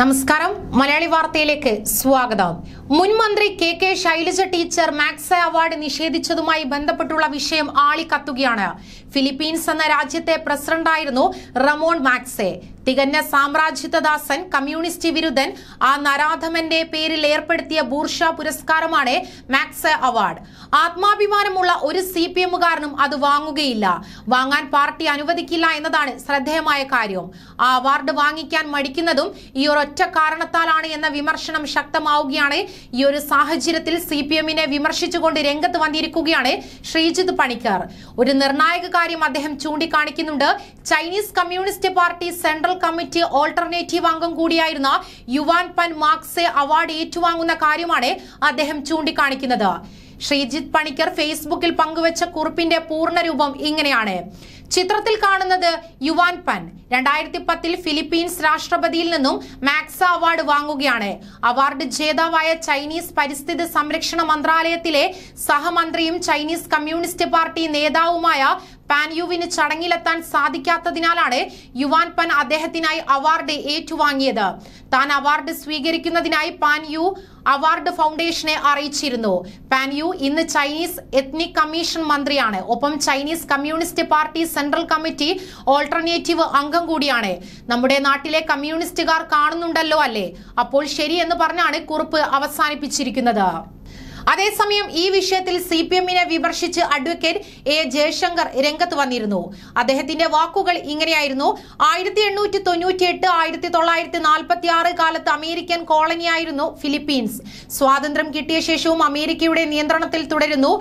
നമസ്കാരം. മലയാളി വാർത്തയിലേക്ക് സ്വാഗതം. മുൻ മന്ത്രി കെ കെ ശൈലജ ടീച്ചർ മാക്സ അവാർഡ് നിഷേധിച്ചതുമായി ബന്ധപ്പെട്ടുള്ള വിഷയം ആളിക്കത്തുകയാണ്. ഫിലിപ്പീൻസ് എന്ന രാജ്യത്തെ പ്രസിഡന്റായിരുന്നു റമോൺ മാക്സെ. തികഞ്ഞ സാമ്രാജ്യത്വദാസൻ കമ്മ്യൂണിസ്റ്റ് വിരുദ്ധൻ ആ നരാധമന്റെ പേരിൽ ഏർപ്പെടുത്തിയ ബൂർഷ പുരസ്കാരമാണ് മാക്സ് അവാർഡ്. ആത്മാഭിമാനമുള്ള ഒരു സി പി എമ്മുകാരനും അത് വാങ്ങുകയില്ല. വാങ്ങാൻ പാർട്ടി അനുവദിക്കില്ല എന്നതാണ് ശ്രദ്ധേയമായ കാര്യം. ആ അവാർഡ് വാങ്ങിക്കാൻ മടിക്കുന്നതും ഈ ഒരൊറ്റ കാരണത്താലാണ് എന്ന വിമർശനം ശക്തമാവുകയാണ്. ഈ ഒരു സാഹചര്യത്തിൽ സി പി എമ്മിനെ വിമർശിച്ചുകൊണ്ട് രംഗത്ത് വന്നിരിക്കുകയാണ് ശ്രീജിത്ത് പണിക്കർ. ഒരു നിർണായക കാര്യം അദ്ദേഹം ചൂണ്ടിക്കാണിക്കുന്നുണ്ട്. Chinese communist party central committee alternative അംഗം കൂടിയായിരുന്ന യുവാൻ പൻ മാർക്സെ അവാർഡ് ഏറ്റുവാങ്ങുന്ന കാര്യമാണ് അദ്ദേഹം ചൂണ്ടിക്കാണിക്കുന്നത്. ശ്രീജിത്ത് പണിക്കർ ഫേസ്ബുക്കിൽ പങ്കുവച്ച കുറിപ്പിന്റെ പൂർണരൂപം ഇങ്ങനെയാണ്. ചിത്രത്തിൽ കാണുന്നത് യുവാൻ പൻ. രണ്ടായിരത്തി പത്തിൽ ഫിലിപ്പീൻസ് രാഷ്ട്രപതിയിൽ നിന്നും മാക്സ അവാർഡ് വാങ്ങുകയാണ്. അവാർഡ് ജേതാവായ ചൈനീസ് പരിസ്ഥിതി സംരക്ഷണ മന്ത്രാലയത്തിലെ സഹമന്ത്രിയും ചൈനീസ് കമ്മ്യൂണിസ്റ്റ് പാർട്ടി നേതാവുമായ പാൻയുവിന് ചടങ്ങിലെത്താൻ സാധിക്കാത്തതിനാലാണ് യുവാൻ പൻ അദ്ദേഹത്തിനായി അവാർഡ് ഏറ്റുവാങ്ങിയത്. താൻ അവാർഡ് സ്വീകരിക്കുന്നതിനായി പാൻയു അവാർഡ് ഫൗണ്ടേഷനെ അറിയിച്ചിരുന്നു. പാൻയു ഇന്ന് ചൈനീസ് എത്നിക് കമ്മീഷൻ മന്ത്രിയാണ്. ഒപ്പം Chinese communist party central committee alternative അംഗം കൂടിയാണ്. നമ്മുടെ നാട്ടിലെ കമ്മ്യൂണിസ്റ്റുകാർ കാണുന്നുണ്ടല്ലോ അല്ലേ? അപ്പോൾ ശരി എന്ന് പറഞ്ഞാണ് കുറിപ്പ് അവസാനിപ്പിച്ചിരിക്കുന്നത്. അതേസമയം ഈ വിഷയത്തിൽ സി പി എമ്മിനെ വിമർശിച്ച് അഡ്വക്കേറ്റ് എ ജയശങ്കർ രംഗത്ത് വന്നിരുന്നു. അദ്ദേഹത്തിന്റെ വാക്കുകൾ ഇങ്ങനെയായിരുന്നു. ആയിരത്തി എണ്ണൂറ്റി തൊണ്ണൂറ്റി എട്ട് ആയിരത്തി തൊള്ളായിരത്തി നാൽപ്പത്തി ആറ് കാലത്ത് അമേരിക്കൻ കോളനിയായിരുന്നു ഫിലിപ്പീൻസ്. സ്വാതന്ത്ര്യം കിട്ടിയ ശേഷവും അമേരിക്കയുടെ നിയന്ത്രണത്തിൽ തുടരുന്നു.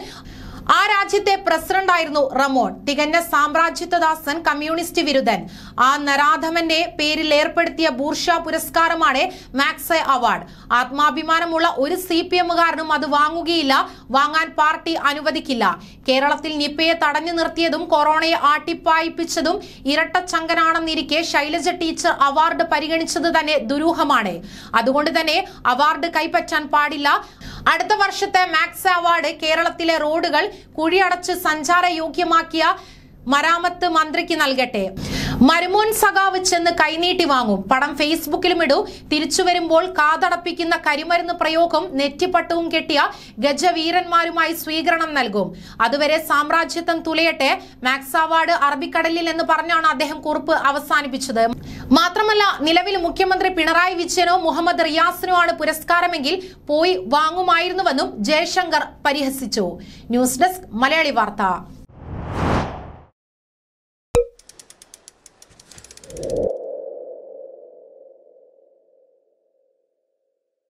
ആ രാജ്യത്തെ പ്രസിഡന്റായിരുന്നു റമോൺ. തികഞ്ഞ സാമ്രാജ്യത്വദാസൻ കമ്മ്യൂണിസ്റ്റ് വിരുദ്ധൻ. ആ നരാധമന്റെ പേരിൽ ഏർപ്പെടുത്തിയ ബൂർഷ പുരസ്കാരമാണ് മാക്സെ അവാർഡ്. ആത്മാഭിമാനമുള്ള ഒരു സി പി എമ്മുകാരനും അത് വാങ്ങുകയില്ല വാങ്ങാൻ പാർട്ടി അനുവദിക്കില്ല. കേരളത്തിൽ നിപ്പയെ തടഞ്ഞു നിർത്തിയതും കൊറോണയെ ആട്ടിപ്പായിപ്പിച്ചതും ഇരട്ടച്ചങ്കനാണെന്നിരിക്കെ ശൈലജ ടീച്ചർ അവാർഡ് പരിഗണിച്ചത് തന്നെ ദുരൂഹമാണ്. അതുകൊണ്ട് തന്നെ അവാർഡ് കൈപ്പറ്റാൻ പാടില്ല. അടുത്ത വർഷത്തെ മാക്സ് അവാർഡ് കേരളത്തിലെ റോഡുകൾ കുഴിയടച്ച് സഞ്ചാര യോഗ്യമാക്കിയ മരാമത്ത് മന്ത്രിക്ക് നൽകട്ടെ. മരുമോൻ സഖാവ് ചെന്ന് കൈനീട്ടി വാങ്ങും. പടം ഫേസ്ബുക്കിലും ഇടൂ. തിരിച്ചു വരുമ്പോൾ കാതടപ്പിക്കുന്ന കരിമരുന്ന് പ്രയോഗം നെറ്റിപ്പട്ടവും കെട്ടിയ ഗജവീരന്മാരുമായി സ്വീകരണം നൽകും. അതുവരെ സാമ്രാജ്യത്വം തുലയട്ടെ. മാക്സ് അവാർഡ് അറബിക്കടലിൽ എന്ന് പറഞ്ഞാണ് അദ്ദേഹം കുറിപ്പ് അവസാനിപ്പിച്ചത്. മാത്രമല്ല നിലവിൽ മുഖ്യമന്ത്രി പിണറായി വിജയനോ മുഹമ്മദ് റിയാസിനോ ആണ് പുരസ്കാരമെങ്കിൽ പോയി വാങ്ങുമായിരുന്നുവെന്നും ജയശങ്കർ പരിഹസിച്ചു. ന്യൂസ് ഡെസ്ക് മലയാളി വാർത്ത.